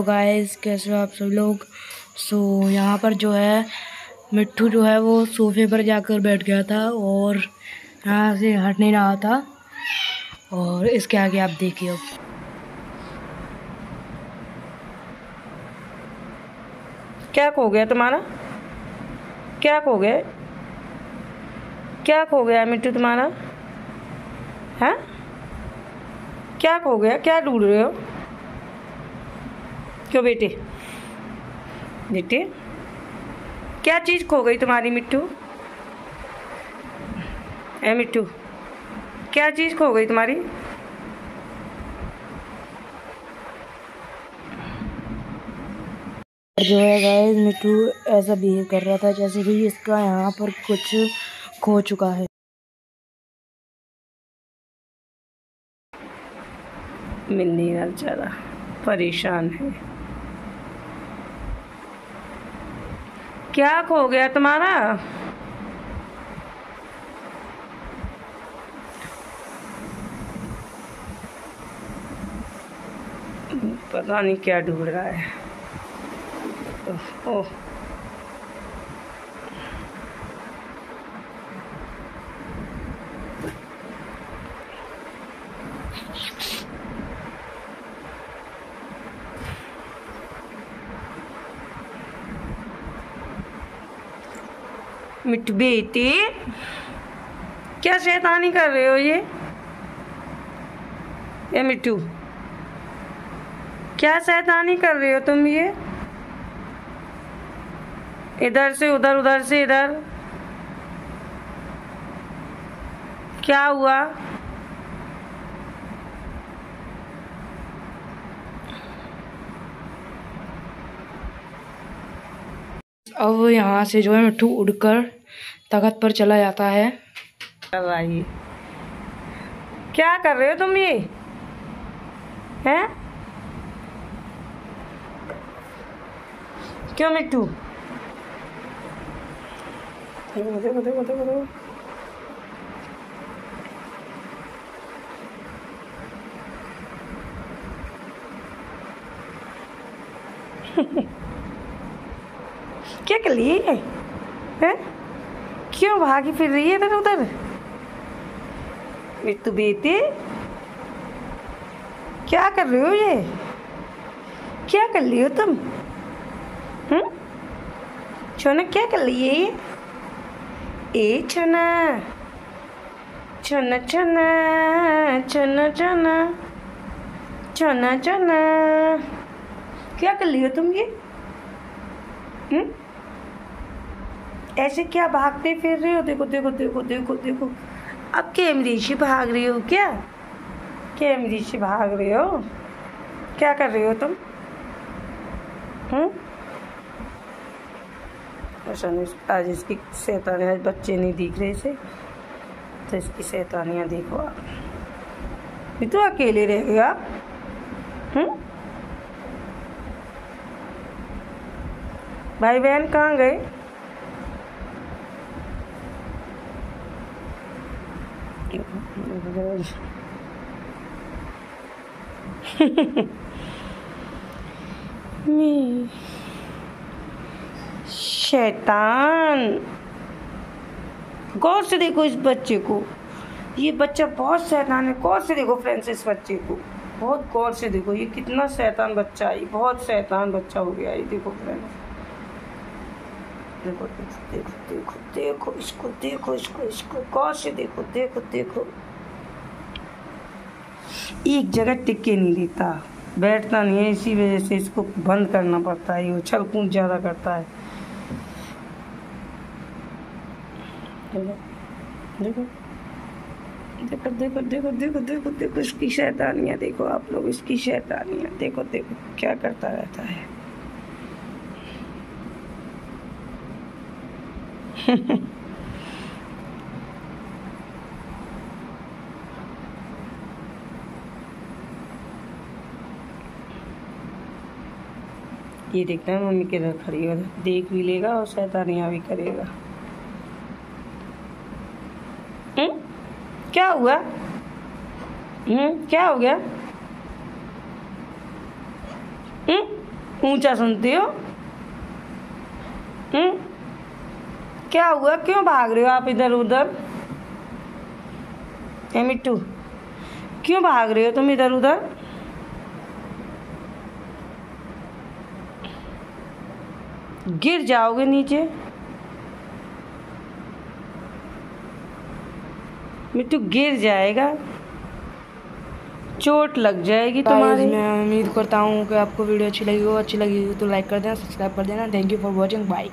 Hello guys कैसे हो आप सब लोग? सो so, यहाँ पर जो है मिट्टू जो है वो सोफे पर जाकर बैठ गया था और यहाँ से हट नहीं रहा था। और इसके आगे आप देखिए अब। क्या खो गया तुम्हारा? क्या खो गया? क्या खो गया मिट्टू तुम्हारा? है? क्या खो गया? क्या ढूंढ रहे हो? क्यों बेटे? बेटे क्या चीज़ खो गई तुम्हारी मिट्टू? ए मिट्टू क्या चीज़ खो गई तुम्हारी? जो है गाइस मिट्टू ऐसा बिहेव कर रहा था जैसे कि इसका यहाँ पर कुछ खो चुका है। मिल नहीं रहा बेचारा परेशान है। क्या खो गया तुम्हारा? पता नहीं क्या ढूंढ रहा है। ओह मिट्टू बेटी, क्या शैतानी कर रहे हो ये? ये मिट्टू, क्या शैतानी कर रहे हो तुम ये? इधर से, उधर उधर से, इधर। क्या हुआ? अब यहाँ से जो है मिट्टू उड़कर तखत पर चला जाता है। क्या कर रहे हो तुम ये? हैं? क्यों मिट्टू? देखो देखो देखो क्या कर लिए? हैं? क्यों भागी फिर रही है इधर उधर? तू बेटी क्या कर रहे हो ये? क्या कर रही हो तुम? हम्म? छोना, क्या कर ये ए, छोना। छोना छोना। छोना छोना। छोना छोना। क्या कर रही हो तुम ये? हम्म? ऐसे क्या भागते फिर रहे हो? देखो देखो देखो देखो देखो। अब कैमरे से भाग रही हो क्या? कैमरे से भाग रहे हो? क्या कर रहे हो तुम? हम्म? आज इसकी शैतानियाँ आज बच्चे नहीं दिख रहे इसे। तो इसकी शैतानियाँ देखो आप। ये तो अकेले रह गए आप। हम्म? भाई बहन कहाँ गए? शैतान। गौर से देखो इस बच्चे को। ये बच्चा बहुत शैतान है। गौर से देखो फ्रेंड्स इस बच्चे को। बहुत गौर से देखो। ये कितना शैतान बच्चा है। बहुत शैतान बच्चा हो गया ये देखो फ्रेंड्स। देखो देखो देखो देखो देखो इसको देखो इसको इसको गौर से देखो देखो देखो एक जगह टिक नहीं देता बैठता नहीं है इसी वजह से इसको बंद करना पड़ता है ये उछल कूद ज़्यादा करता है देखो देखो देखो देखो देखो देखो देखो इसकी शैतानियाँ देखो आप लोग इसकी शैतानियाँ देखो देखो क्या करता रहता है ये देखता है मम्मी किधर खड़ी है देख भी लेगा और शैतानियाँ भी करेगा। हम्म? क्या हुआ? हम्म? क्या हो गया? हम्म? ऊँचा सुनती हो? हम्म? क्या हुआ? क्यों भाग रहे हो आप इधर उधर? ए मिट्टू क्यों भाग रहे हो तुम इधर उधर? गिर जाओगे नीचे। मिट्टू गिर जाएगा। चोट लग जाएगी तुम्हारी। मैं उम्मीद करता हूँ कि आपको वीडियो अच्छी लगी हो। अच्छी लगी हो तो लाइक कर देना सब्सक्राइब कर देना। Thank you for watching bye